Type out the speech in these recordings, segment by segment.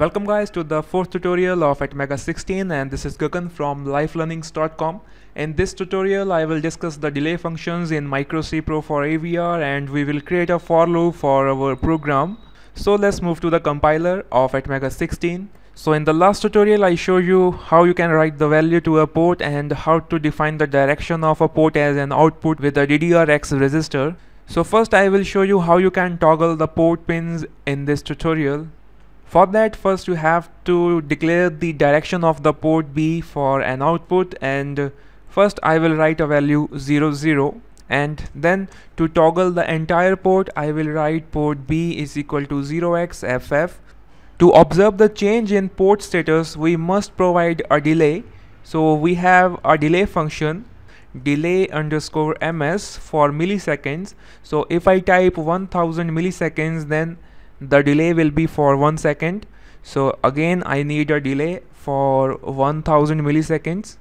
Welcome guys to the fourth tutorial of Atmega 16 and this is Gagan from life-learnings.com. In this tutorial I will discuss the delay functions in mikroC Pro for AVR and we will create a for loop for our program. So let's move to the compiler of Atmega 16. So in the last tutorial I showed you how you can write the value to a port and how to define the direction of a port as an output with a DDRX register. So first I will show you how you can toggle the port pins in this tutorial. For that first you have to declare the direction of the port B for an output and first I will write a value 00 and then to toggle the entire port I will write port B is equal to 0xFF. To observe the change in port status we must provide a delay so we have a delay function delay underscore ms for milliseconds so if I type 1000 milliseconds then the delay will be for one second. So again I need a delay for 1000 milliseconds.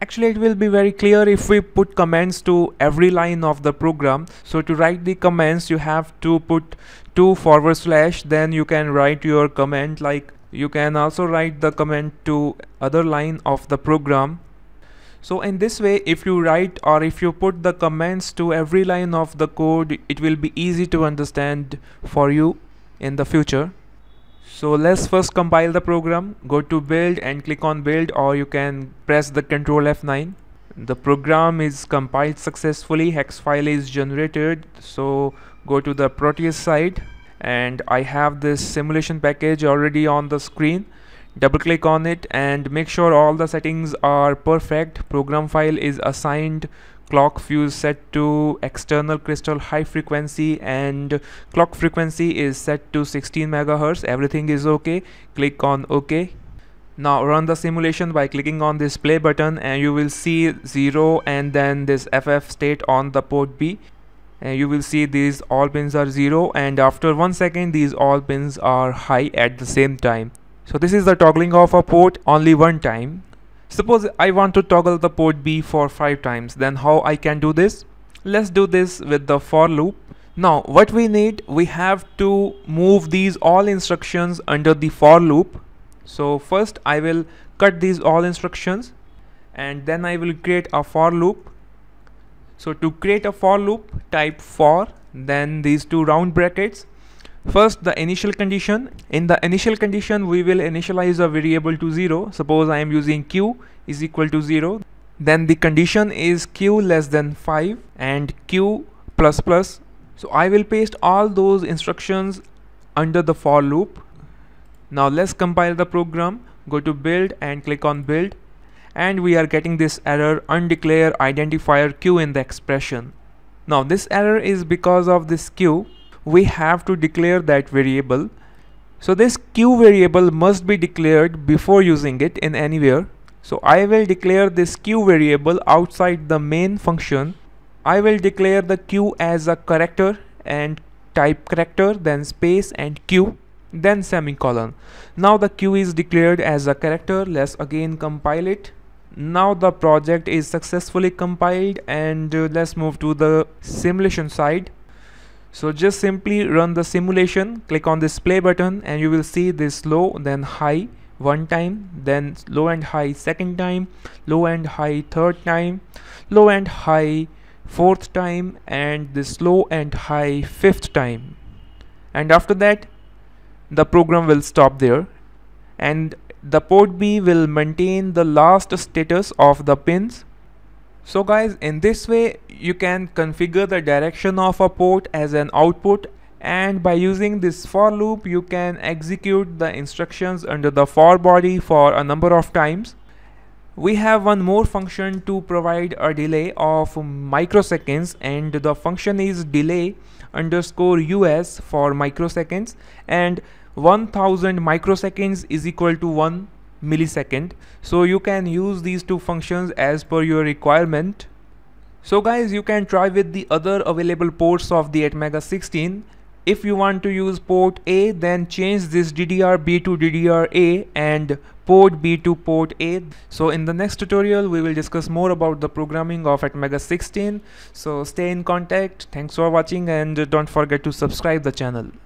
Actually it will be very clear if we put comments to every line of the program. So to write the comments you have to put two forward slash. Then you can write your comment like you can also write the comment to other line of the program. So in this way if you write or if you put the comments to every line of the code it will be easy to understand for you in the future. So let's first compile the program. Go to build and click on build or you can press the control F9 the program is compiled successfully. Hex file is generated. So go to the Proteus side and I have this simulation package already on the screen. Double click on it and make sure all the settings are perfect. Program file is assigned clock fuse set to external crystal high frequency and clock frequency is set to 16 megahertz. Everything is okay. Click on ok. Now run the simulation by clicking on this play button and you will see 0 and then this ff state on the port b. And you will see these all pins are 0 and after one second these all pins are high at the same time. So this is the toggling of a port only one time Suppose I want to toggle the port B for 5 times then how I can do this? Let's do this with the for loop. Now what we need we have to move these all instructions under the for loop. So first I will cut these all instructions and then I will create a for loop. So to create a for loop type for then these two round brackets First, the initial condition. In the initial condition, we will initialize a variable to 0. Suppose I am using q is equal to 0. Then the condition is q less than 5 and q plus plus. So I will paste all those instructions under the for loop. Now let's compile the program. Go to build and click on build. And we are getting this error undeclare identifier q in the expression. Now this error is because of this q we have to declare that variable. So this q variable must be declared before using it in anywhere. So I will declare this q variable outside the main function. I will declare the q as a character and type character then space and q then semicolon. Now the q is declared as a character. Let's again compile it. Now the project is successfully compiled and uh, let's move to the simulation side so just simply run the simulation click on this play button and you will see this low then high one time then low and high second time low and high third time low and high fourth time and this low and high fifth time. And after that the program will stop there and the port B will maintain the last status of the pins so guys in this way you can configure the direction of a port as an output and by using this for loop you can execute the instructions under the for body for a number of times. We have one more function to provide a delay of microseconds and the function is delay underscore us for microseconds and 1000 microseconds is equal to 1 millisecond so you can use these two functions as per your requirement so guys you can try with the other available ports of the Atmega 16 if you want to use port A then change this DDR-B to DDR-A and port B to port A. So in the next tutorial we will discuss more about the programming of Atmega 16. So stay in contact. Thanks for watching and don't forget to subscribe the channel.